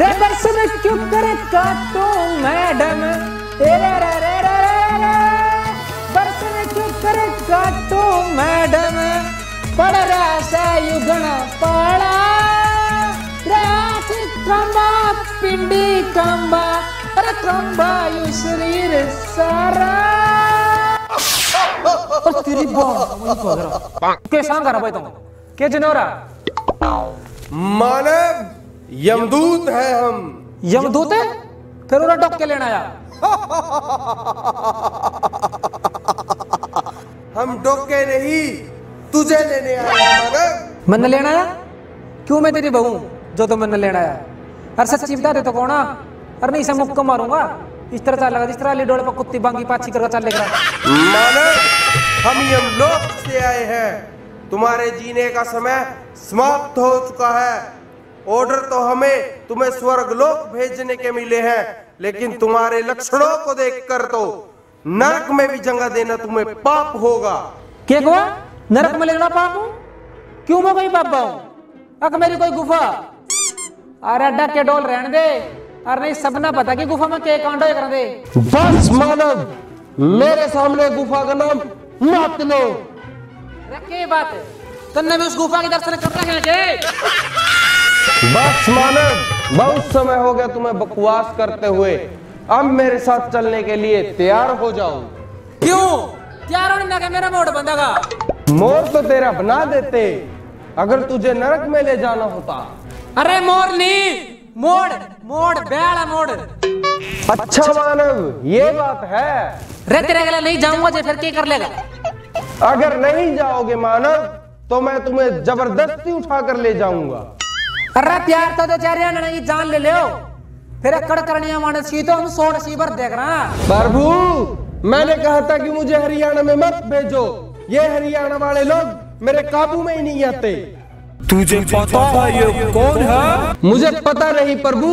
रे बरस में क्यों करे काटो मैडम। रे रे रे रे रे रे। बरस में क्यों करे काटो मैडम। पड़ रहा से युगण पाड़ा। रे आखिर कंबा पिंडी कंबा अरे कंबा यू शरीर सारा। और तेरी बात कैसा कर भाई तुम? के जनोरा? मानव यमदूत है हम। यमदूत है? फिर उन्हें डॉक के लेना आया। हम डोके नहीं तुझे लेने आए हैं मन लेना आया क्यों मैं तेरी बहू? जो तो मन लेना आया अरे सच्ची बता दे तो कौन? अरे नहीं से मुक्का मारूँगा। इस तरह चलेगा जिस तरह डोले पर कुत्ती बांगी पाछी करके चलेगा मानव हम यमलोक से आए हैं। तुम्हारे जीने का समय समाप्त हो चुका है। ऑर्डर तो हमें तुम्हें स्वर्गलोक भेजने के मिले हैं लेकिन तुम्हारे लक्षणों को देखकर तो नरक में भी जगह देना तुम्हें पाप होगा। क्या हुआ? नरक में लेना पाप हूँ? क्यों मैं कोई पापा हूँ अक मेरी कोई गुफा? अरे अड्डा के डोल रहने दे। अरे नहीं सबना पता कि गुफा में के कांडो कर दे। बस मानव मेरे सामने गुफा का नाम मत लो। रखे बात तन्ने भी उस गुफा के दर्शन करना है जे? बस मानव बहुत समय हो गया तुम्हें बकवास करते हुए। अब मेरे साथ चलने के लिए तैयार हो जाओ। क्यों? त्यार होने लगा मेरा मोड़ बंदा मोर तो तेरा बना देते अगर तुझे नरक में ले जाना होता। अरे मोर नहीं मोड़ मोड़ बेड़ा मोड़। अच्छा मानव ये बात है। रे तेरे अगला नहीं जाऊँगा जे फिर क्या कर लेगा? अगर नहीं जाओगे मानव तो मैं तुम्हें ज़बरदस्ती उठा कर ले जाऊँगा। अरे प्यार तो चारिया ने की जान ले लो फिर अकड़ करनिया माने सी तो हम सोड़ सी भर देख रहा। प्रभु मैंने कहा था कि मुझे हरियाणा में मत भेजो। ये हरियाणा वाले लोग मेरे काबू में ही नहीं आते। तुझे पता है ये कौन है? मुझे पता नहीं प्रभु।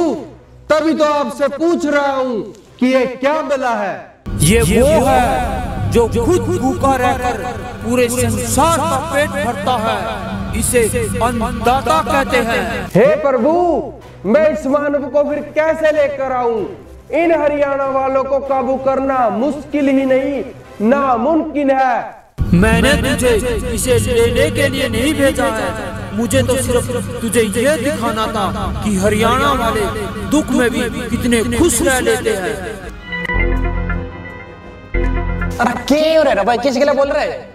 तभी तो आपसे पूछ रहा हूँ कि ये क्या बला है। ये वो है जो खुद भूखा रहकर पूरे संसार का पेट भरता है। इसे अन्नदाता कहते हैं। हे प्रभु मैं इस मानव को फिर कैसे लेकर आऊँ? इन हरियाणा वालों को काबू करना मुश्किल ही नहीं नामुमकिन है। मैंने तुझे इसे लेने के लिए नहीं भेजा है। मुझे तो सिर्फ़ तुझे ये दिखाना था कि हरियाणा वाले दुख में भी कितने खुश रह लेते हैं। अरे के हो रहा भाई? किस के लिए बोल रहे है?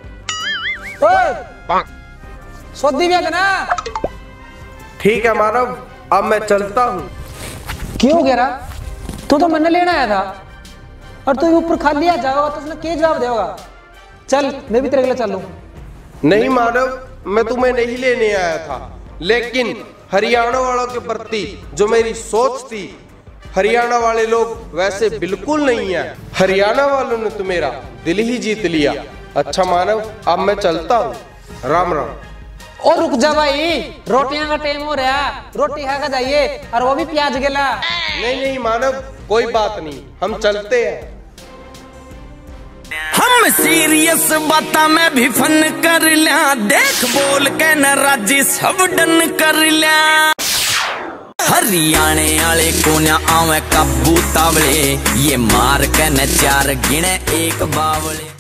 ठीक है मानव अब मैं चलता हूँ। क्यों कह रहा? तू तो मैंने लेना आया था। और तू ऊपर खाली आ जाओगा तो उसने क्या जवाब देगा? चल मैं भी तेरे लिए चलूँ नहीं मानव मैं तुम्हें नहीं लेने आया था। लेकिन हरियाणा वालों के प्रति जो मेरी सोच थी हरियाणा वाले लोग वैसे बिल्कुल नहीं है। हरियाणा वालों ने तो मेरा दिल ही जीत लिया। अच्छा मानव अब मैं चलता हूँ। राम राम। और रुक जा भाई। रोटियाँ का टाइम हो रहा। रोटी खा कर जाइए और वो भी प्याज गेला। नहीं नहीं मानव कोई बात नहीं। हम चलते हैं। हम सीरियस बाता में भी फन कर लिया। देख बोल के न राज़ी सब डन कर लिया। हरियाणे आले कोन्या आवे काबू तावले ये मार के न चार गिने एक बावले।